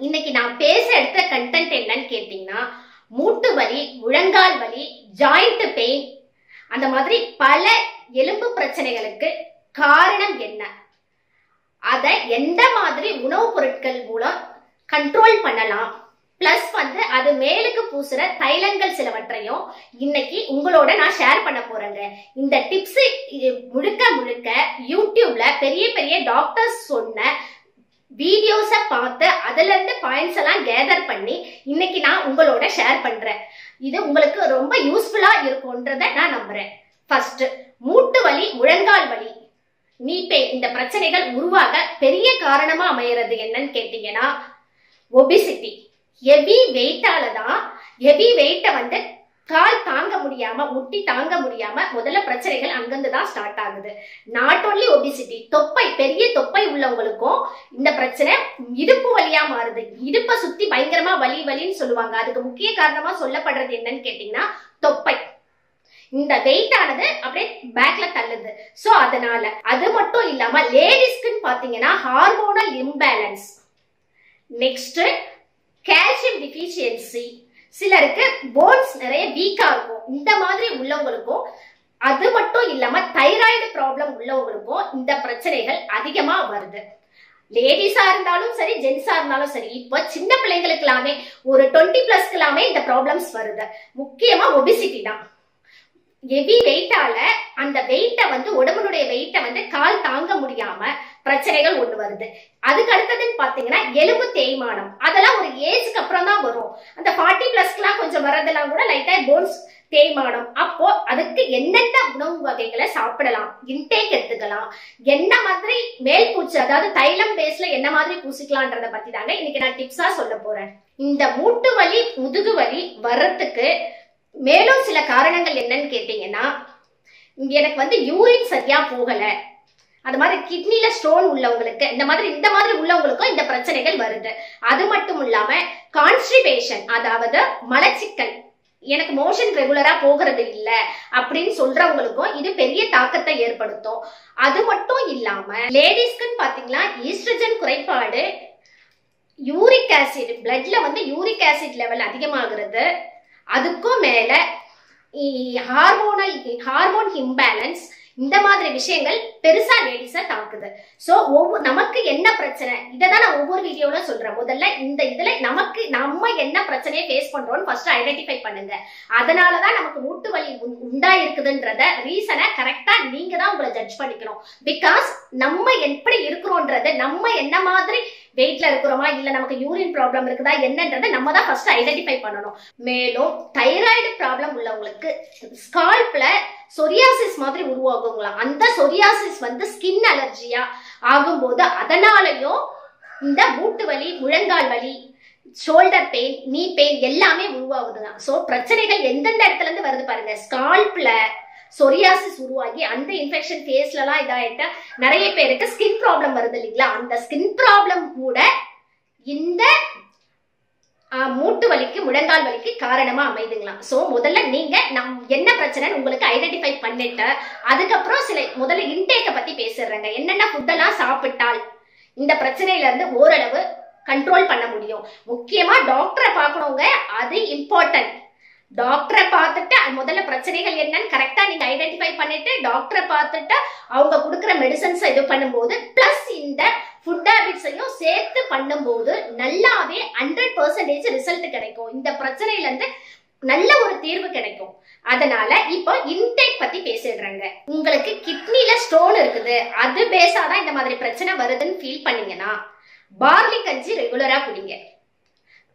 இன்னைக்கு நான் பேச எடுத்த கண்டென்ட் என்னன்னு கேட்டீங்கன்னா மூட்டு வலி முழங்கால் வலி ஜாயிண்ட் பெயின் அந்த மாதிரி பல எலும்பு பிரச்சனைகளுக்கு காரணம் என்ன? அதை எந்த மாதிரி உணவுப் பொருட்கள் மூலம் கண்ட்ரோல் பண்ணலாம்? பிளஸ் வந்து அது மேலுக்கு பூசுற தைலங்கள் சிலவற்றையும் இன்னைக்கு உங்களோட நான் ஷேர் பண்ண போறேங்க. இந்த டிப்ஸ் முழுக்க முழுக்க யூடியூப்ல பெரிய பெரிய டாக்டர்ஸ் சொன்ன வீடியோஸை பார்த்து அதுல இருந்து பாயிண்ட்ஸ் எல்லாம் கேதர் பண்ணி இன்னைக்கு நான் உங்களோட ஷேர் பண்றேன். இது உங்களுக்கு ரொம்ப யூஸ்ஃபுல்லா இருக்கும்ன்றத நான் நம்புறேன். ஃபர்ஸ்ட் மூட்டு வலி முழங்கால் வலி. நீப்பே இந்த பிரச்சனைகள் உருவாக பெரிய காரணமா அமையிறது என்னன்னு கேட்டீங்கன்னா ஒபிசிட்டி ஹெவி வெயிட்டால தான் ஹெவி வெயிட்டை வந்து கால் தாங்க முடியாம முட்டி தாங்க முடியாம முதல்ல பிரச்சனைகள் அங்கிருந்து தான் ஸ்டார்ட் ஆகுது. நாட் ஓன்லி ஒபிசிட்டி தொப்பை பெரிய தொப்பை உள்ளவங்களுக்கும் இந்த பிரச்சனை இடுப்பு வழியா மாறுது. இடுப்பை சுத்தி பயங்கரமா வலி வலின்னு சொல்லுவாங்க. அதுக்கு முக்கிய காரணமா சொல்லப்படுறது என்னன்னு கேட்டீங்கன்னா தொப்பை. இந்த வெயிட் ஆனது அப்படியே பேக்ல தள்ளுது. சோ அதனால அது மட்டும் இல்லாம லேடிஸ்க்குன்னு பாத்தீங்கன்னா hormonal imbalance next calcium deficiency சிலருக்கு போன்ஸ் நிறைய வீக்கா இருக்கும். இந்த மாதிரி உள்ளவங்களுக்கும் அது மட்டும் இல்லாம தைராய்டு ப்ராப்ளம் உள்ளவங்களுக்கும் இந்த பிரச்சனைகள் அதிகமா வருது. லேடிஸா இருந்தாலும் சரி ஜென்ஸா இருந்தாலும் சரி இப்போ சின்ன பிள்ளைங்களுக்கு எல்லாமே ஒரு டுவெண்ட்டி பிளஸ்க்கு எல்லாமே இந்த ப்ராப்ளம்ஸ் வருது. முக்கியமா ஒபிசிட்டி தான். ஹெவி வெயிட்டால அந்த வெயிட்டை வந்து உடம்புடைய வெயிட்டை வந்து கால் தாங்க முடியாம பிரச்சனைகள் ஒண்ணு வருது. அதுக்கு அடுத்ததுன்னு பாத்தீங்கன்னா எலும்பு தேய்மானம். அதெல்லாம் ஒரு ஏஜ்க்கு அப்புறம் தான் வரும். அந்த ஃபார்ட்டி பிளஸ்க்குலாம் கொஞ்சம் வரதெல்லாம் கூட லைட்டா போன்ஸ் தேய்மானம். அப்போ அதுக்கு என்னென்ன உணவு வகைகளை சாப்பிடலாம்? இன்டேக் எடுத்துக்கலாம். என்ன மாதிரி மேல் பூச்சி அதாவது தைலம் பேஸ்ல என்ன மாதிரி பூசிக்கலான்றத பத்தி தாங்க இன்னைக்கு நான் டிப்ஸா சொல்ல போறேன். இந்த மூட்டு வலி முதுகு வலி வர்றதுக்கு மேலும் சில காரணங்கள் என்னன்னு கேட்டீங்கன்னா எனக்கு வந்து யூரின் சரியா போகல. அது மாதிரி கிட்னில ஸ்டோன் உள்ளவங்களுக்கு இந்த மாதிரி இந்த மாதிரி உள்ளவங்களுக்கும் இந்த பிரச்சனைகள் வருது. அது மட்டும் இல்லாம கான்ஸ்டிபேஷன் அதாவது மலச்சிக்கல் எனக்கு மோஷன் ரெகுலரா போகிறது இல்ல அப்படின்னு சொல்றவங்களுக்கும் இது பெரிய தாக்கத்தை ஏற்படுத்தும். அது மட்டும் இல்லாம லேடிஸ்க்குன்னு பாத்தீங்கன்னா ஈஸ்ட்ரஜன் குறைபாடு யூரிக் ஆசிட் பிளட்ல வந்து யூரிக் ஆசிட் லெவல் அதிகமாகிறது. அதுக்கும் மேல ஹார்மோனல் ஹார்மோன் இம்பேலன்ஸ் இந்த மாதிரி விஷயங்கள் பெருசா லேடிஸ தாக்குது. சோ ஒவ்வொரு நமக்கு என்ன பிரச்சனை? இதை தான் நான் ஒவ்வொரு வீடியோல சொல்றேன். முதல்ல இந்த இதுல நமக்கு நம்ம என்ன பிரச்சனையை ஃபேஸ் பண்றோம்னு ஃபர்ஸ்ட் ஐடென்டிஃபை பண்ணுங்க. அதனாலதான் நமக்கு மூட்டு வலி உண்- உண்டா இருக்குதுன்றத ரீசனை கரெக்டா நீங்க தான் உங்களை ஜட்ஜ் பண்ணிக்கணும். பிகாஸ் நம்ம எப்படி இருக்கிறோன்றது நம்ம என்ன மாதிரி வெயிட்ல இருக்கிறோமா? இல்ல நமக்கு யூரின் ப்ராப்ளம் இருக்குதா? என்னன்றதை நம்ம தான் ஃபர்ஸ்ட் ஐடென்டிஃபை பண்ணணும். மேலும் தைராய்டு ப்ராப்ளம் உள்ளவங்களுக்கு ஸ்கால்ப்ல சொரியாசிஸ் மாதிரி உருவாகுங்களா? அந்த சொரியாசிஸ் வந்து ஸ்கின் அலர்ஜியா ஆகும்போது அதனாலயும் இந்த மூட்டு வலி முழங்கால் வலி ஷோல்டர் பெயின் நீ பெயின் எல்லாமே உருவாகுதுங்க ஸோ பிரச்சனைகள் எந்தெந்த இடத்துல இருந்து வருது பாருங்க. ஸ்கால்ப்ல சொரியாசிஸ் உருவாகி அந்த இன்ஃபெக்ஷன் ஃபேஸ்லலாம் இதாகிட்ட நிறைய பேருக்கு ஸ்கின் ப்ராப்ளம் வருது இல்லைங்களா? அந்த ஸ்கின் ப்ராப்ளம் கூட இந்த மூட்டு வலிக்கு முழங்கால் வலிக்கு காரணமா அமைதுங்களாம். ஸோ முதல்ல நீங்க நம் என்ன பிரச்சனைன்னு உங்களுக்கு ஐடென்டிஃபை பண்ணிட்டு அதுக்கப்புறம் சில முதல்ல இன்டேக்கை பத்தி பேசிடுறேங்க. என்னென்ன ஃபுட்டெல்லாம் சாப்பிட்டால் இந்த பிரச்சனையில இருந்து ஓரளவு கண்ட்ரோல் பண்ண முடியும். முக்கியமா டாக்டரை பார்க்கணுங்க. அது இம்பார்ட்டன்ட் டாக்டரை பார்த்துட்டு அது முதல்ல பிரச்சனைகள் என்னன்னு கரெக்டா நீங்க ஐடென்டிஃபை பண்ணிட்டு டாக்டரை பார்த்துட்டு அவங்க கொடுக்குற மெடிசன்ஸை இது பண்ணும்போது பிளஸ் இந்த ஃபுட் ஹேபிட்ஸையும் சேர்த்து பண்ணும்போது நல்லாவே ஹண்ட்ரட் பர்சன்டேஜ் ரிசல்ட் கிடைக்கும். இந்த பிரச்சனையிலேருந்து நல்ல ஒரு தீர்வு கிடைக்கும். அதனால இப்போ இன்டேக் பத்தி பேசிடுறாங்க. உங்களுக்கு கிட்னில ஸ்டோன் இருக்குது. அது பேசாதான் இந்த மாதிரி பிரச்சனை வருதுன்னு ஃபீல் பண்ணீங்கன்னா பார்லி கஞ்சி ரெகுலரா குடிங்க.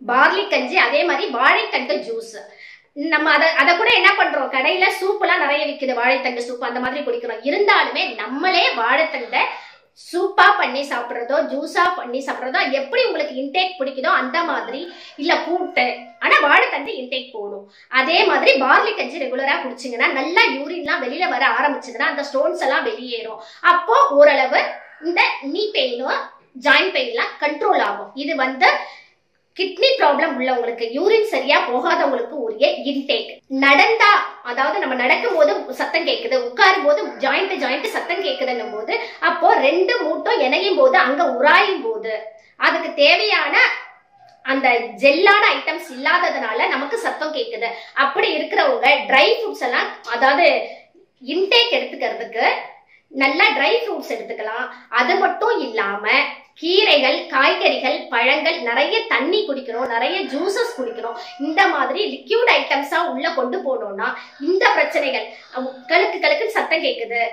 பார்லி கஞ்சி அதே மாதிரி வாழைத்தண்டு ஜூஸ் நம்ம அதை அதை கூட என்ன பண்றோம்? கடையில சூப்பெல்லாம் நிறைய விற்குது வாழைத்தண்டு சூப் அந்த மாதிரி குடிக்கிறோம். இருந்தாலுமே நம்மளே வாழைத்தண்டை சூப்பா பண்ணி சாப்பிட்றதோ ஜூஸா பண்ணி சாப்பிட்றதோ எப்படி உங்களுக்கு இன்டேக் பிடிக்குதோ அந்த மாதிரி இல்ல கூட்டு ஆனா வாழைத்தண்டு இன்டேக் போடும் அதே மாதிரி பார்லி கஞ்சி ரெகுலரா குடிச்சிங்கன்னா நல்லா யூரின்லாம் வெளியில வர ஆரம்பிச்சதுன்னா அந்த ஸ்டோன்ஸ் எல்லாம் வெளியேறும். அப்போ ஓரளவு இந்த நீ பெயினும் ஜாயிண்ட் பெயின்லாம் கண்ட்ரோல் ஆகும். இது வந்து கிட்னி ப்ராப்ளம் உள்ளவங்களுக்கு யூரின் சரியா போகாதவங்களுக்கு உரிய இன்டேக் நடந்தா அதாவது நம்ம நடக்கும் போது சத்தம் கேட்குது உட்காரும் போது ஜாயிண்ட் ஜாயிண்ட் சத்தம் கேட்குதுன்னும் போது அப்போ ரெண்டு மூட்டும் இணையும் போது அங்க உராயும் போது அதுக்கு தேவையான அந்த ஜெல்லான ஐட்டம்ஸ் இல்லாததுனால நமக்கு சத்தம் கேட்குது அப்படி இருக்கிறவங்க ட்ரை ஃப்ரூட்ஸ் எல்லாம் அதாவது இன்டேக் எடுத்துக்கிறதுக்கு நல்லா ட்ரை ஃப்ரூட்ஸ் எடுத்துக்கலாம். அது மட்டும் இல்லாமல் கீரைகள் காய்கறிகள் பழங்கள் நிறைய தண்ணி குடிக்கிறோம் நிறைய ஜூசஸ் குடிக்கணும் இந்த மாதிரி லிக்யூட் ஐட்டம்ஸா உள்ள கொண்டு போனோம்னா இந்த பிரச்சனைகள் அஹ் கழுக்கு கழுக்குன்னு சத்தம் கேட்குது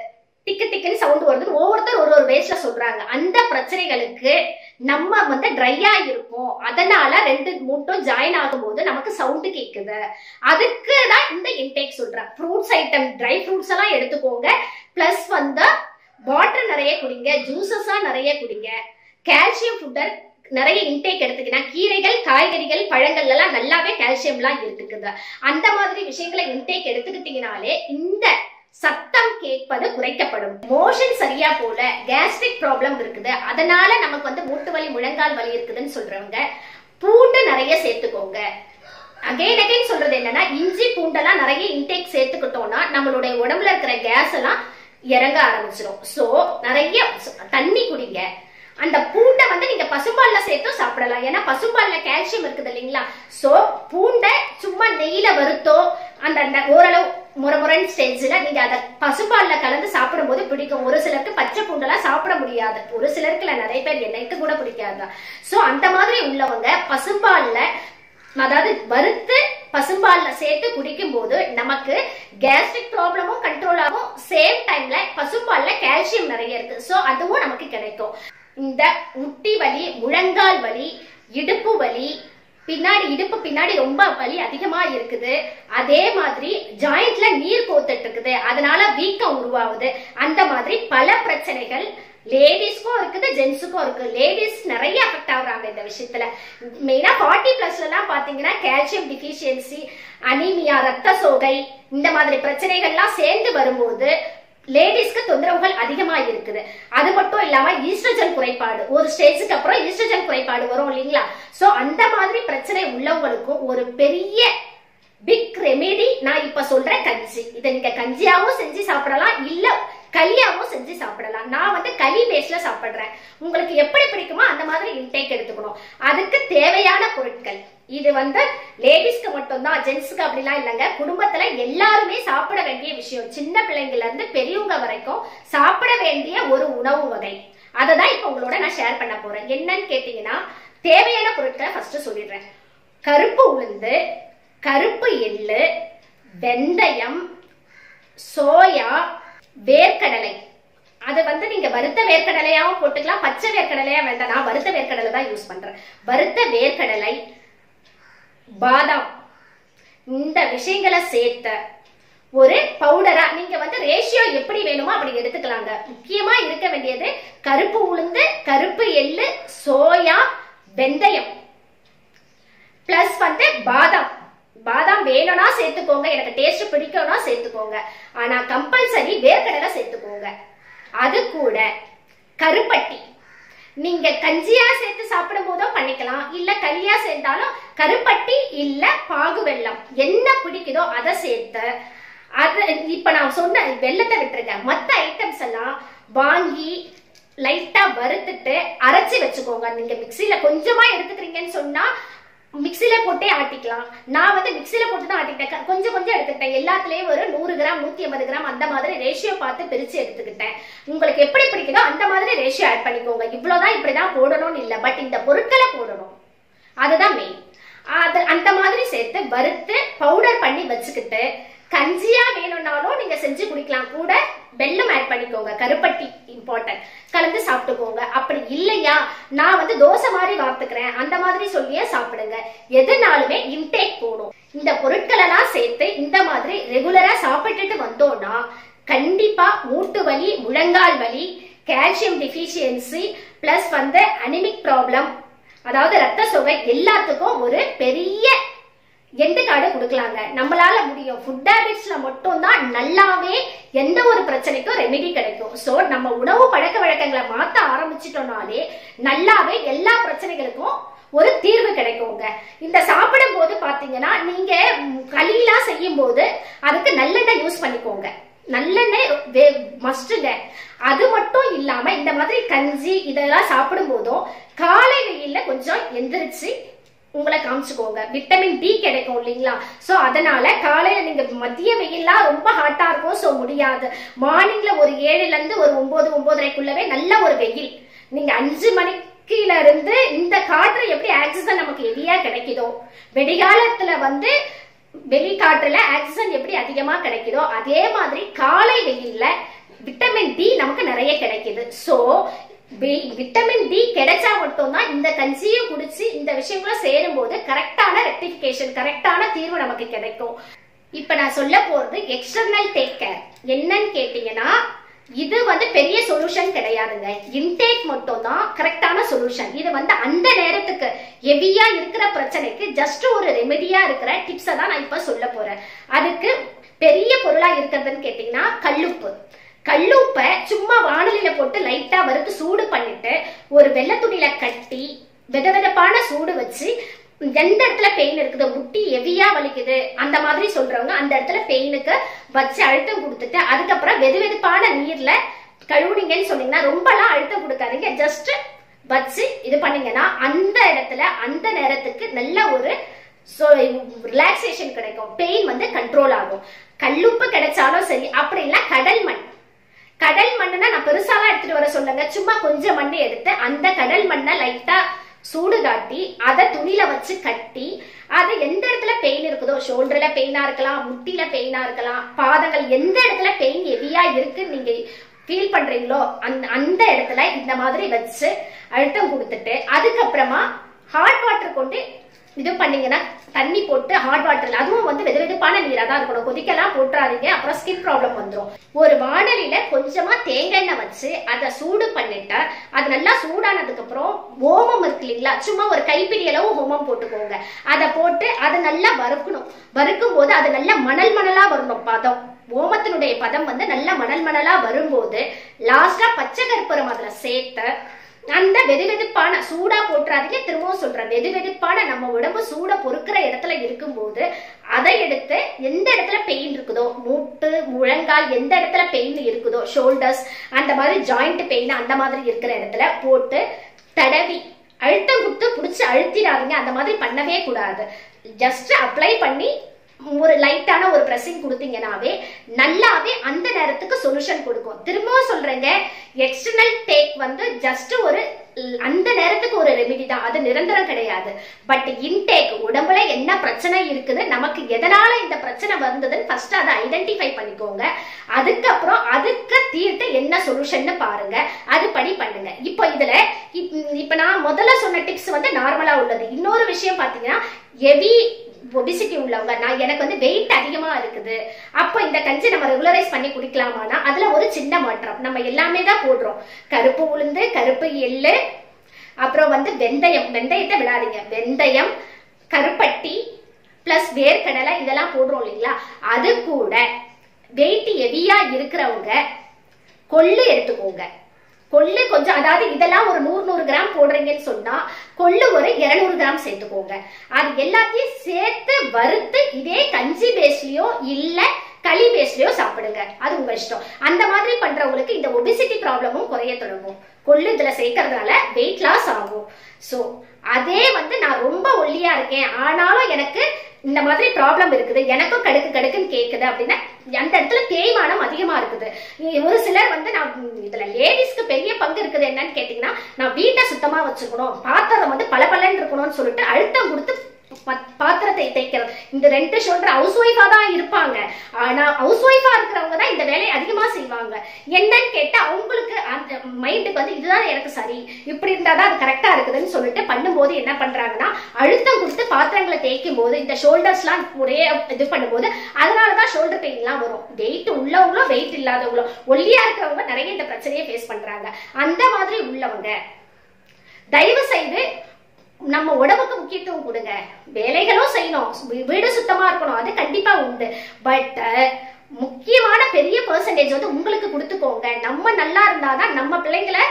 டிக்கு டிக்குன்னு சவுண்ட் வருது ஒவ்வொருத்தர் ஒரு ஒரு வேஸ்ட்ல சொல்றாங்க. அந்த பிரச்சனைகளுக்கு நம்ம வந்து ட்ரையா இருக்கும். அதனால ரெண்டு மூட்டும் ஜாயின் ஆகும்போது நமக்கு சவுண்ட் கேக்குது. அதுக்கு தான் இந்த இன்டேக் சொல்றேன். ஃப்ரூட்ஸ் ஐட்டம் ட்ரை ஃப்ரூட்ஸ் எல்லாம் எடுத்துக்கோங்க. பிளஸ் வந்து வாட்டர் நிறைய குடிங்க ஜூசஸா நிறைய குடிங்க. கால்சியம் ஃபுட்டர் நிறைய இன்டேக் எடுத்துக்கினா கீரைகள் காய்கறிகள் பழங்கள் எல்லாம் நல்லாவே கால்சியம்லாம் இருக்குது அந்த மாதிரி விஷயங்களை இன்டேக் எடுத்துக்கிட்டீங்கனாலே இந்த சத்தம் கேட்பது குறைக்கப்படும். மோஷன் சரியா போல கேஸ்ட்ரிக் ப்ராப்ளம் இருக்குது. அதனால நமக்கு வந்து மூட்டு வலி முழங்கால் வலி இருக்குதுன்னு சொல்றவங்க பூண்டு நிறைய சேர்த்துக்கோங்க. அகைன் அகைன் சொல்றது என்னன்னா இஞ்சி பூண்டெல்லாம் நிறைய இன்டேக் சேர்த்துக்கிட்டோம்னா நம்மளுடைய உடம்புல இருக்கிற கேஸ் எல்லாம் இறங்க ஆரம்பிச்சிடும் சோ நிறைய தண்ணி குடிங்க. அந்த பூண்டை வந்து நீங்க பசும்பால்ல சேர்த்தும் சாப்பிடலாம். ஏன்னா பசும்பால்ல கால்சியம் இருக்குது இல்லைங்களா? சோ பூண்டை சும்மா நெய்யில வறுத்தோ அந்த அந்த ஓரளவு முறமுறன் ஸ்டேஜ்ல நீங்க அதை பசும்பால்ல கலந்து சாப்பிடும் போது பிடிக்கும். ஒரு சிலருக்கு பச்சை பூண்டெல்லாம் சாப்பிட முடியாது. ஒரு சிலருக்குல நிறைய பேர் எனக்கு கூட பிடிக்காது சோ அந்த மாதிரி உள்ளவங்க பசும்பால்ல அதாவது வறுத்து பசும்பால்ல சேர்த்து குடிக்கும் போது நமக்கு கேஸ்ட்ரிக் ப்ராப்ளமும் கண்ட்ரோல் ஆகும். சேம் டைம்ல பசும்பால்ல கால்சியம் நிறைய இருக்கு. சோ அதுவும் நமக்கு கிடைக்கும். இந்த முட்டி வலி முழங்கால் வலி இடுப்பு வலி பின்னாடி இடுப்பு பின்னாடி ரொம்ப வலி அதிகமா இருக்குது. அதே மாதிரி ஜாயிண்ட்ல நீர் கோத்துட்டு இருக்குது அதனால வீக்கம் உருவாகுது. அந்த மாதிரி பல பிரச்சனைகள் லேடிஸ்க்கும் இருக்குது ஜென்ஸுக்கும் இருக்கு லேடிஸ் நிறைய அஃபெக்ட் ஆகுறாங்க இந்த விஷயத்துல. மெயினா ஃபார்ட்டி பிளஸ்ல எல்லாம் பாத்தீங்கன்னா கால்சியம் டிஃபிஷியன்சி அனீமியா ரத்த சோகை இந்த மாதிரி பிரச்சனைகள்லாம் சேர்ந்து வரும்போது லேடிஸ்க்கு தொந்தரவுகள் அதிகமா இருக்குது அது மட்டும் இல்லாம ஈஸ்ட்ரஜன் குறைபாடு. ஒரு ஸ்டேஜுக்கு அப்புறம் ஈஸ்ட்ரஜன் குறைபாடு வரும் இல்லைங்களா? சோ அந்த மாதிரி பிரச்சனை உள்ளவங்களுக்கும் ஒரு பெரிய பிக் ரெமெடி நான் இப்ப சொல்றேன் கஞ்சி. இதை நீங்க கஞ்சியாவும் செஞ்சு சாப்பிடலாம் இல்ல களியாவும் செஞ்சு சாப்பிடலாம். நான் வந்து களி பேஸ்ல சாப்பிடுறேன். உங்களுக்கு எப்படி பிடிக்குமோ அந்த மாதிரி இன்டேக் எடுத்துக்கணும். அதுக்கு தேவையான பொருட்கள். இது வந்து லேடிஸ்க்கு மட்டும்தான் ஜென்ஸுக்கு அப்படிலாம் இல்லைங்க. குடும்பத்துல எல்லாருமே சாப்பிட வேண்டிய விஷயம். சின்ன பிள்ளைங்கள்ல இருந்து பெரியவங்க வரைக்கும் சாப்பிட வேண்டிய ஒரு உணவு வகை. அதை தான் இப்போ உங்களோட நான் ஷேர் பண்ண போறேன். என்னன்னு கேட்டீங்கன்னா தேவையான பொருட்களை ஃபர்ஸ்ட் சொல்லிடுறேன். கருப்பு உளுந்து கருப்பு எள்ளு வெந்தயம் சோயா வேர்க்கடலை. அதை வந்து நீங்க வறுத்த வேர்க்கடலையாவும் போட்டுக்கலாம். பச்சை வேர்க்கடலையா வேண்டாம். நான் வறுத்த வேர்க்கடலை தான் யூஸ் பண்றேன். வறுத்த வேர்க்கடலை பாதாம். இந்த விஷயங்களை சேர்த்த ஒரு பவுடரா நீங்க வந்து ரேஷியோ எப்படி வேணுமோ அப்படி எடுத்துக்கலாங்க. முக்கியமா இருக்க வேண்டியது கருப்பு உளுந்து கருப்பு எள்ளு சோயா வெந்தயம். பிளஸ் வந்து பாதாம். பாதாம் வேணும்னா சேர்த்துக்கோங்க. எனக்கு டேஸ்ட் பிடிக்கும்னா சேர்த்துக்கோங்க. ஆனா கம்பல்சரி வேர்க்கடலை சேர்த்துக்கோங்க. அது கூட கருப்பட்டி. நீங்க கஞ்சியா சேர்த்து சாப்பிடும் போதும் பண்ணிக்கலாம். இல்ல களியா சேர்த்தாலும் கருப்பட்டி இல்ல பாகு வெல்லம் என்ன பிடிக்குதோ அதை சேர்த்து அது இப்ப நான் சொன்ன வெள்ளத்தை விட்டுருக்கேன். மத்த ஐட்டம்ஸ் எல்லாம் வாங்கி லைட்டா வறுத்துட்டு அரைச்சி வச்சுக்கோங்க. நீங்க மிக்சியில கொஞ்சமா எடுத்துக்கிறீங்கன்னு சொன்னா மிக்சியில போட்டே ஆட்டிக்கலாம். நான் வந்து மிக்சியில போட்டு தான் ஆட்டிட்டேன் கொஞ்சம் கொஞ்சம் எடுத்துக்கிட்டேன். எல்லாத்துலயும் ஒரு நூறு கிராம் நூத்தி ஐம்பது கிராம் அந்த மாதிரி ரேஷியோ பார்த்து பிரிச்சு எடுத்துக்கிட்டேன். உங்களுக்கு எப்படி பிடிக்குதோ அந்த மாதிரி ரேஷியோ ஆட் பண்ணிக்கோங்க. இவ்வளவுதான் இப்படிதான் போடணும்னு இல்லை. பட் இந்த பொருட்களை போடணும். அதுதான் மெயின் அது அந்த மாதிரி சேர்த்து வறுத்து பவுடர் பண்ணி வச்சுக்கிட்டு கஞ்சியா வேணும்னாலும் நீங்க செஞ்சு குடிக்கலாம். கூட வெல்லம் ஆட் பண்ணிக்கோங்க. கருப்பட்டி இம்பார்ட்டன்ட் கலந்து சாப்பிட்டுக்கோங்க. அப்படி இல்லையா? நான் வந்து தோசை மாதிரி வார்த்துக்கிறேன் அந்த மாதிரி சொல்லியே சாப்பிடுங்க. எதுனாலுமே இன்டேக் போடும். இந்த பொருட்களெல்லாம் சேர்த்து இந்த மாதிரி ரெகுலரா சாப்பிட்டுட்டு வந்தோம்னா கண்டிப்பா மூட்டு வலி முழங்கால் வலி கால்சியம் டிஃபிஷியன்சி பிளஸ் வந்து அனிமிக் ப்ராப்ளம் அதாவது ரத்த சோகை எல்லாத்துக்கும் ஒரு பெரிய எந்த கார்டு கொடுக்கலாங்க. நம்மளால முடியும். ஃபுட் ஹேபிட்ஸ்ல மட்டும்தான் நல்லாவே எந்த ஒரு பிரச்சனைக்கும் ரெமெடி கிடைக்கும். ஸோ நம்ம உணவு பழக்க வழக்கங்களை மாத்த ஆரம்பிச்சிட்டோம்னாலே நல்லாவே எல்லா பிரச்சனைகளுக்கும் ஒரு தீர்வு கிடைக்குங்க. இந்த சாப்பிடும் போது பாத்தீங்கன்னா நீங்க களியெல்லாம் செய்யும் போது அதுக்கு நல்லெண்ணெய் யூஸ் பண்ணிக்கோங்க. நல்லெண்ணெய் மஸ்ட்டுங்க அது மட்டும் இல்லாம இந்த மாதிரி கஞ்சி இதெல்லாம் சாப்பிடும் போதும் காலை வெயில்ல கொஞ்சம் எந்திரிச்சு உங்களை காமிச்சுக்கோங்க. விட்டமின் டி கிடைக்கும் இல்லைங்களா? ஸோ அதனால காலையில நீங்க மதிய வெயில்லாம் ரொம்ப ஹாட்டா இருக்கும். ஸோ முடியாது. மார்னிங்ல ஒரு ஏழுல இருந்து ஒரு ஒன்பது ஒன்பதரைக்குள்ளவே நல்ல ஒரு வெயில். நீங்க அஞ்சு மணிக்குல இருந்து இந்த காற்று எப்படி ஆக்சிஜன் நமக்கு எரியா கிடைக்குதோ? வெடிகாலத்துல வந்து வெளிக்காற்றுல ஆக்சிஜன் எப்படி அதிகமா கிடைக்குதோ அதே மாதிரி காலை வெயில்ல விட்டமின் டி நமக்கு நிறைய கிடைக்குது. சோ விட்டமின் டி கிடைச்சா மட்டும்தான் இந்த கஞ்சியும் குடிச்சு இந்த விஷயங்களும் சேரும் போது கரெக்டான ரெக்டிபிகேஷன் கரெக்டான தீர்வு நமக்கு கிடைக்கும். இப்ப நான் சொல்ல போறது எக்ஸ்டர்னல் டேக் கேர் என்னன்னு கேட்டீங்கன்னா இது வந்து சொல்யூஷன் கிடையாதுங்க. இன்டேக் மட்டும் தான் கரெக்டான சொல்யூஷன் இது வந்து அந்த நேரத்துக்கு ஹெவியா இருக்கிற பிரச்சனைக்கு ஜஸ்ட் ஒரு ரெமெடியா இருக்கிற டிப்ஸை தான் நான் இப்ப சொல்ல போறேன். அதுக்கு பெரிய பொருளா இருக்கிறதுன்னு கேட்டீங்கன்னா கல்லுப்பு. கல்லுப்பை சும்மா வானலில போட்டு லைட்டா வறுத்து சூடு பண்ணிட்டு ஒரு வெள்ளை துணியில கட்டி விதவிதப்பான சூடு வச்சு எந்த இடத்துல பெயின் இருக்குது? முட்டி எவியா வலிக்குது. அந்த மாதிரி சொல்றவங்க அந்த இடத்துல பெயினுக்கு வச்சு அழுத்தம் கொடுத்துட்டு அதுக்கப்புறம் வெது வெதுப்பான நீர்ல கழுவுனீங்கன்னு சொன்னீங்கன்னா ரொம்பலாம் அழுத்தம் கொடுக்காதீங்க. ஜஸ்ட் வச்சு இது பண்ணீங்கன்னா அந்த இடத்துல அந்த நேரத்துக்கு நல்ல ஒரு ரிலாக்ஸேஷன் கிடைக்கும். பெயின் வந்து கண்ட்ரோல் ஆகும். கல்லுப்பு கிடைச்சாலும் சரி அப்படி இல்லை கடல் மண். கடல் மண்ணுனா நான் பெருசாலாம் எடுத்துட்டு வர சொல்லுங்க சும்மா கொஞ்சம் மண்ணை எடுத்து அந்த கடல் மண்ணை லைட்டா சூடு காட்டி அதை துணியில வச்சு கட்டி அது எந்த இடத்துல பெயின் இருக்குதோ ஷோல்டர்ல பெயினா இருக்கலாம் முட்டில பெயினா இருக்கலாம் பாதங்கள் எந்த இடத்துல பெயின் ஹெவியா இருக்கு நீங்க ஃபீல் பண்றீங்களோ அந்த அந்த இடத்துல இந்த மாதிரி வச்சு அழுத்தம் கொடுத்துட்டு அதுக்கப்புறமா ஹாட் வாட்டர் கொண்டு இது பண்ணீங்கன்னா தண்ணி போட்டு ஹாட் வாட்டர்ல அதுவும் வந்து வெது வெதுப்பான நீரா தான் இருக்கணும். கொதிக்கலாம் போட்டுறாதீங்க அப்புறம் ஸ்கின் ப்ராப்ளம் வந்துடும் ஒரு வாடலில கொஞ்சமா தேங்காய் எண்ணெய் வச்சு அதை சூடு பண்ணிட்டு அது நல்லா சூடானதுக்கு அப்புறம் ஓமம் இருக்கு இல்லைங்களா? சும்மா ஒரு கைப்பிடி அளவு ஹோமம் போட்டுக்கோங்க. அதை போட்டு அதை நல்லா வறுக்கணும். வறுக்கும் போது அது நல்லா மணல் மணலா வரணும் பதம். ஓமத்தினுடைய பதம் வந்து நல்ல மணல் மணலா வரும்போது லாஸ்டா பச்சை கற்பூரம் அதுல சேர்த்து அந்த வெது வெதுப்பான சூடா போட்டுறாதீங்க திரும்பவும் சொல்றேன். வெது வெதுப்பான நம்ம உடம்பு சூட பொறுக்கிற இடத்துல இருக்கும்போது அதை எடுத்து எந்த இடத்துல பெயின் இருக்குதோ மூட்டு முழங்கால் எந்த இடத்துல பெயின் இருக்குதோ ஷோல்டர்ஸ் அந்த மாதிரி ஜாயிண்ட் பெயின் அந்த மாதிரி இருக்கிற இடத்துல போட்டு தடவி அழுத்தம் கொடுத்து பிடிச்சி அழுத்திடாதீங்க. அந்த மாதிரி பண்ணவே கூடாது. ஜஸ்ட் அப்ளை பண்ணி ஒரு லைட்டான ஒரு ப்ரெஸ்ஸிங் கொடுத்தீங்கனாவே நல்லாவே அந்த நேரத்துக்கு சொல்யூஷன் கொடுக்கும். திரும்பவும் சொல்றேங்க எக்ஸ்டர்னல் டேக் வந்து ஜஸ்ட் ஒரு அந்த நேரத்துக்கு ஒரு ரெமிடி தான். அது நிரந்தரம் கிடையாது. பட் இன்டேக் உடம்புல என்ன பிரச்சனை இருக்குது நமக்கு எதனால இந்த பிரச்சனை வந்ததுன்னு ஃபர்ஸ்ட் அதை ஐடென்டிஃபை பண்ணிக்கோங்க. அதுக்கப்புறம் அதுக்கு தீர்த்து என்ன சொல்யூஷன் பாருங்க. அது படி பண்ணுங்க. இப்போ இதுல இப்ப நான் முதல்ல சொன்ன டிப்ஸ் வந்து நார்மலா உள்ளது. இன்னொரு விஷயம் பாத்தீங்கன்னா ஹெவி ஒபிசிட்டி உள்ளவங்க நான் எனக்கு வந்து வெயிட் அதிகமாக இருக்குது. அப்போ இந்த கஞ்சி நம்ம ரெகுலரைஸ் பண்ணி குடிக்கலாமானா அதில் ஒரு சின்ன மாற்றம். நம்ம எல்லாமே தான் போடுறோம். கருப்பு உளுந்து கருப்பு எள்ளு அப்புறம் வந்து வெந்தயம். வெந்தயத்தை விடாதீங்க. வெந்தயம் கருப்பட்டி ப்ளஸ் வேர்க்கடலை இதெல்லாம் போடுறோம் இல்லைங்களா? அது கூட வெயிட் ஹெவியாக இருக்கிறவங்க கொள்ளு எடுத்துக்கோங்க. கொள்ளு கொஞ்சம் அதாவது இதெல்லாம் ஒரு நூறு நூறு கிராம் போடுறீங்கன்னு சொன்னா கொள்ளு ஒரு இருநூறு கிராம் சேர்த்துக்கோங்க. அது எல்லாத்தையும் சேர்த்து வறுத்து இதே கஞ்சி பேஸ்லயோ இல்ல களி பேஸ்லயோ சாப்பிடுங்க. அது உங்க இஷ்டம். அந்த மாதிரி பண்றவங்களுக்கு இந்த ஒபிசிட்டி ப்ராப்ளமும் குறைய தொடங்கும். கொள்ளு இதுல சேர்க்கறதுனால வெயிட் லாஸ் ஆகும். ஸோ அதே வந்து நான் ரொம்ப ஒல்லியா இருக்கேன். ஆனாலும் எனக்கு இந்த மாதிரி ப்ராப்ளம் இருக்குது எனக்கும் கடுக்கு கடுக்குன்னு கேக்குது அப்படின்னா அந்த இடத்துல தேய்மானம் அதிகமா இருக்குது. ஒரு சிலர் வந்து நான் இதுல லேடிஸ்க்கு பெரிய பங்கு இருக்குது என்னன்னு கேட்டீங்கன்னா நான் வீட்டை சுத்தமா வச்சுக்கணும் பாத்திரம் வந்து பல இருக்கணும்னு சொல்லிட்டு அழுத்தம் கொடுத்து பாத்திரத்தை தைக்கிறது. இந்த ரெண்டு ஷோல்டர் ஹவுஸ் ஒய்ஃபா தான் இருப்பாங்க. ஆனா ஹவுஸ் ஒய்ஃபா இருக்கிறவங்க தான் இந்த வேலையை அதிகமா செய்வாங்க. என்னன்னு கேட்டா அவங்களுக்கு அந்த மைண்டுக்கு வந்து இதுதான் எனக்கு சரி. இப்படி இருந்தாதான் அது கரெக்டா இருக்குதுன்னு சொல்லிட்டு பண்ணும்போது என்ன பண்றாங்கன்னா அழுத்தம் கொடுத்து பாத்திரங்களை தேய்க்கும் போது இந்த ஷோல்டர்ஸ்லாம் ஒரே இது பண்ணும்போது அதனாலதான் ஷோல்டர் பெயின்லாம் வரும். வெயிட் உள்ளவங்களும் வெயிட் இல்லாதவங்களும். ஒல்லியா இருக்கிறவங்க நிறைய இந்த பிரச்சனையை ஃபேஸ் பண்றாங்க. அந்த மாதிரி உள்ளவங்க தயவு செய்து நம்ம உடம்புக்கு முக்கியத்துவம் கொடுங்க. வேலைகளும் செய்யணும். வீடு சுத்தமா இருக்கணும். அது கண்டிப்பா உண்டு. பட் முக்கியமான பெரிய பெர்சன்டேஜ் வந்து உங்களுக்கு கொடுத்துக்கோங்க. நம்ம நல்லா இருந்தாதான் நம்ம பிள்ளைங்களை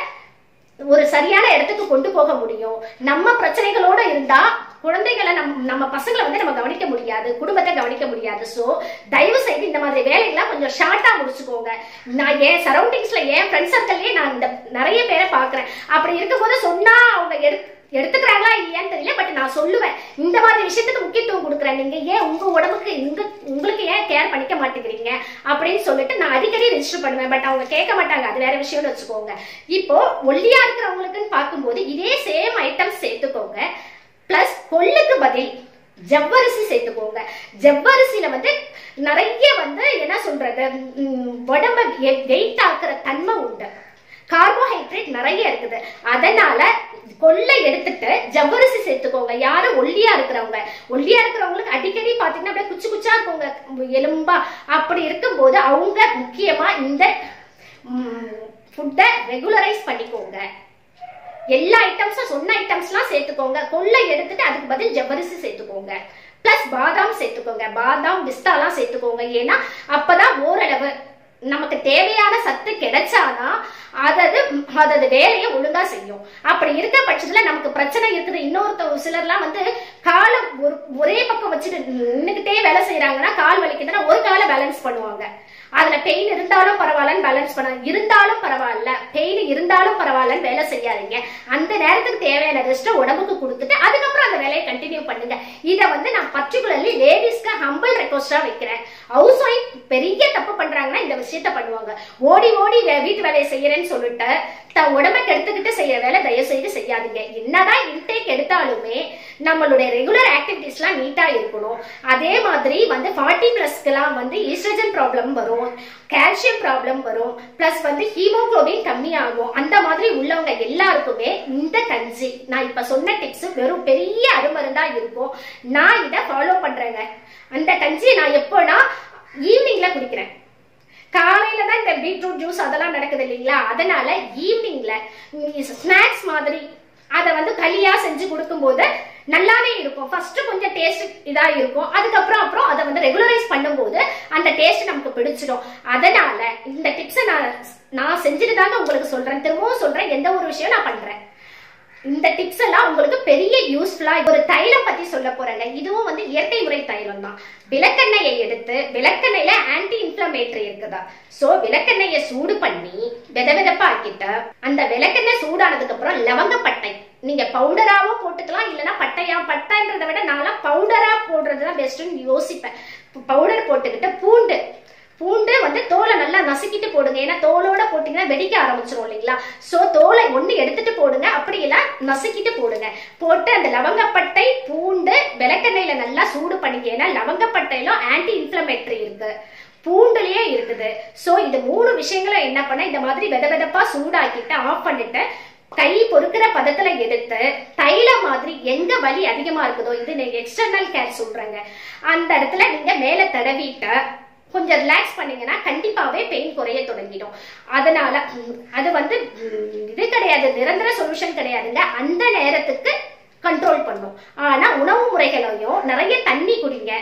ஒரு சரியான இடத்துக்கு கொண்டு போக முடியும். நம்ம பிரச்சனைகளோட இருந்தா குழந்தைகளை நம் நம்ம பசங்களை வந்து நம்ம கவனிக்க முடியாது. குடும்பத்தை கவனிக்க முடியாது. ஸோ தயவு செய்து இந்த மாதிரி வேலைகள்லாம் கொஞ்சம் ஷார்ட்டாக முடிச்சுக்கோங்க. நான் என் சரௌண்டிங்ஸ்ல என் ஃப்ரெண்ட் சர்க்கிள்லேயே நான் இந்த நிறைய பேரை பார்க்குறேன். அப்படி இருக்கும்போது சொன்னால் அவங்க எடுத்து எடுத்துக்கிறாங்களா இல்லையான்னு தெரியல பட் நான் சொல்லுவேன். இந்த மாதிரி விஷயத்துக்கு முக்கியத்துவம் கொடுக்குறேன். நீங்க ஏன் உங்க உடம்புக்கு உங்க உங்களுக்கு ஏன் கேர் பண்ணிக்க மாட்டேங்கிறீங்க அப்படின்னு சொல்லிட்டு நான் அடிக்கடி ரெஜிஸ்டர் பண்ணுவேன். பட் அவங்க கேட்க மாட்டாங்க. அது வேற விஷயம்னு வச்சுக்கோங்க. இப்போ ஒல்லியா இருக்கிறவங்களுக்குன்னு பார்க்கும்போது இதே சேம் ஐட்டம்ஸ் சேர்த்துக்கோங்க. பிளஸ் கொள்ளுக்கு பதில் ஜவ்வரிசி சேர்த்துக்கோங்க. ஜவ்வரிசியில வந்து நிறைய வந்து என்ன சொல்றது? உடம்ப வெயிட் ஆக்குற தன்மை உண்டு. கார்போஹைட்ரேட் நிறைய இருக்குது. அதனால கொள்ளை எடுத்துட்டு ஜவ்வரிசி சேர்த்துக்கோங்க. யாரும் ஒல்லியா இருக்கிறவங்க. ஒல்லியா இருக்கிறவங்களுக்கு அடிக்கடி பாத்தீங்கன்னா அப்படியே குச்சி குச்சா இருக்கவங்க எலும்பா. அப்படி இருக்கும்போது அவங்க முக்கியமா இந்த ஃபுட்டை ரெகுலரைஸ் பண்ணிக்கோங்க. எல்லா ஐட்டம்ஸும் சொன்ன ஐட்டம்ஸ்லாம் சேர்த்துக்கோங்க. கொள்ளை எடுத்துட்டு அதுக்கு பதில் ஜவ்வரிசி சேர்த்துக்கோங்க. பிளஸ் பாதாம் சேர்த்துக்கோங்க. பாதாம் பிஸ்தாலாம் சேர்த்துக்கோங்க. ஏன்னா அப்பதான் ஓரளவு நமக்கு தேவையான சத்து கிடைச்சாதான் அதது அதது வேலையை ஒழுங்கா செய்யும். அப்படி இருக்க பட்சத்துல நமக்கு பிரச்சனை இருக்குது. இன்னொருத்த சிலர்லாம் வந்து காலை ஒரு ஒரே பக்கம் வச்சுட்டு நின்றுக்கிட்டே வேலை செய்யறாங்கன்னா கால் வலிக்குதுன்னா ஒரு காலை பேலன்ஸ் பண்ணுவாங்க. அதுல பெயின் இருந்தாலும் பரவாயில்லன்னு பேலன்ஸ் பண்ண இருந்தாலும் பரவாயில்ல. பெயின் இருந்தாலும் பரவாயில்லன்னு வேலை செய்யாதீங்க. அந்த நேரத்துக்கு தேவையான ரெஸ்ட்டை உடம்புக்கு கொடுத்துட்டு அதுக்கப்புறம் அந்த வேலையை கண்டினியூ பண்ணுங்க. இதை வந்து நான் பர்டிகுலர்லி லேடிஸ்க்கு ஹம்பிள் ரெக்வஸ்டா வைக்கிறேன். ஹவுஸ் ஒய்ஃப் பெரிய தப்பு பண்றாங்கன்னா இந்த விஷயத்த பண்ணுவாங்க. ஓடி ஓடி வீட்டு வேலையை செய்யறேன்னு சொல்லிட்டு தன் உடம்பை கெடுத்துக்கிட்டு செய்யற வேலை தயவு செய்து செய்யாதீங்க. என்னதான் இன்டேக் எடுத்தாலுமே நம்மளுடைய ரெகுலர் ஆக்டிவிட்டிஸ்லாம் நீட்டா இருக்கணும். அதே மாதிரி வந்து ஃபார்ட்டி பிளஸ்க்குலாம் வந்து ஈஸ்ட்ரஜன் ப்ராப்ளம் வரும் கால்சியம் ப்ராப்ளம் வரும் பிளஸ் வந்து ஹீமோக்ளோபின் கம்மியாகும். அந்த மாதிரி உள்ளவங்க எல்லாருக்குமே இந்த கஞ்சி. நான் இப்ப சொன்ன டிப்ஸ் வெறும் பெரிய அருமருந்தா இருக்கும். நான் இதை ஃபாலோ பண்றேங்க. அந்த கஞ்சியை நான் எப்போனா ஈவினிங்ல குடிக்கிறேன். காலையில தான் இந்த பீட்ரூட் ஜூஸ் அதெல்லாம் நடக்குது இல்லைங்களா? அதனால ஈவினிங்ல ஸ்நாக்ஸ் மாதிரி அதை வந்து களியா செஞ்சு கொடுக்கும்போது நல்லாவே இருக்கும். ஃபர்ஸ்ட் கொஞ்சம் டேஸ்ட் இதா இருக்கும். அதுக்கப்புறம் அப்புறம் அதை வந்து ரெகுலரைஸ் பண்ணும்போது அந்த டேஸ்ட் நமக்கு பிடிச்சிடும். அதனால இந்த டிப்ஸை நான் நான் செஞ்சுட்டு தாங்க உங்களுக்கு சொல்றேன். திரும்பவும் சொல்றேன். எந்த ஒரு விஷயம் நான் பண்றேன். இந்த டிப்ஸ் எல்லாம் உங்களுக்கு பெரிய யூஸ்ஃபுல்லா ஒரு தைலம் பத்தி சொல்ல போறேங்க. இதுவும் வந்து இயற்கை முறை தைலம் தான். விளக்கெண்ணெயை எடுத்து விளக்கெண்ணெயில ஆன்டி இன்ஃபிளமேட்டரி இருக்குதா. சோ விளக்கெண்ணெயை சூடு பண்ணி வித விதப்பா ஆக்கிட்டு அந்த விளக்கெண்ணெய் சூடானதுக்கு அப்புறம் லவங்கப்பட்டை நீங்க பவுடராவும் போட்டுக்கலாம் இல்லைன்னா பட்டையா பட்டைன்றதை விட நான்லாம் பவுடரா போடுறது தான் பெஸ்ட்னு யோசிப்பேன். பவுடர் போட்டுக்கிட்டு பூண்டு பூண்டு வந்து தோலை நல்லா நசுக்கிட்டு போடுங்க. ஏன்னா தோலோட போட்டீங்கன்னா வெடிக்க ஆரம்பிச்சிடும் இல்லைங்களா? சோ தோலை ஒண்ணு எடுத்துட்டு போடுங்க. அப்படி இல்ல நசுக்கிட்டு போடுங்க. போட்டு அந்த லவங்கப்பட்டை பூண்டு விளக்கெண்ணெயில நல்லா சூடு பண்ணிக்க. ஏன்னா லவங்கப்பட்டையிலும் ஆன்டி இன்ஃபிளமேட்டரி இருக்கு. பூண்டுலயே இருக்குது. சோ இந்த மூணு விஷயங்களும் என்ன பண்ண இந்த மாதிரி வெத வெதப்பா சூடாக்கிட்டு ஆஃப் பண்ணிட்டு கை பொறுக்கிற பதத்துல எடுத்து தைல மாதிரி எங்க வலி அதிகமா இருக்குதோ இது நீங்க எக்ஸ்டர்னல் கேர் சொல்றேங்க. அந்த இடத்துல நீங்க மேல தடவிட்டு கொஞ்சம் ரிலாக்ஸ் பண்ணீங்கன்னா கண்டிப்பாவே பெயின் குறைய தொடங்கிடும். அதனால அது வந்து இது கிடையாது. நிரந்தர சொல்யூஷன் கிடையாதுங்க. அந்த நேரத்துக்கு கண்ட்ரோல் பண்ணும். ஆனா உணவு முறைகளையும் நிறைய தண்ணி குடிங்க.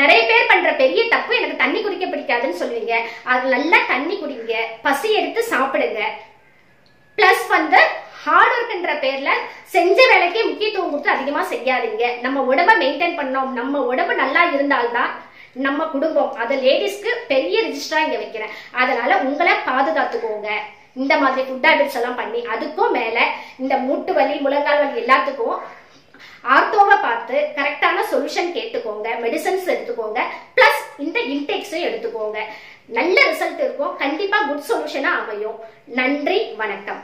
நிறைய பேர் பண்ற பெரிய தப்பு எனக்கு தண்ணி குடிக்க பிடிக்காதுன்னு சொல்லுவீங்க. அது நல்லா தண்ணி குடிங்க. பசி எடுத்து சாப்பிடுங்க. பிளஸ் வந்து ஹார்ட் ஒர்க்ன்ற பேர்ல செஞ்ச வேலைக்கே முக்கியத்துவம் கொடுத்து அதிகமா செய்யாதீங்க. நம்ம உடம்ப மெயின்டைன் பண்ணோம். நம்ம உடம்பு நல்லா இருந்தால்தான் நம்ம குடும்பம். அது லேடிஸ்க்கு பெரிய ரிஜிஸ்டரா இங்க வைக்கிறேன். அதனால உங்களை பாதுகாத்துக்கோங்க. இந்த மாதிரி ஃபுட் ஹேபிட்ஸ் எல்லாம் பண்ணி அதுக்கும் மேல இந்த மூட்டு வலி முழங்கால் வலி எல்லாத்துக்கும் ஆர்த்தோவை பார்த்து கரெக்டான சொல்யூஷன் கேட்டுக்கோங்க. மெடிசன்ஸ் எடுத்துக்கோங்க. பிளஸ் இந்த இன்டேக்ஸும் எடுத்துக்கோங்க. நல்ல ரிசல்ட் இருக்கும். கண்டிப்பா குட் சொல்யூஷனா அமையும். நன்றி வணக்கம்.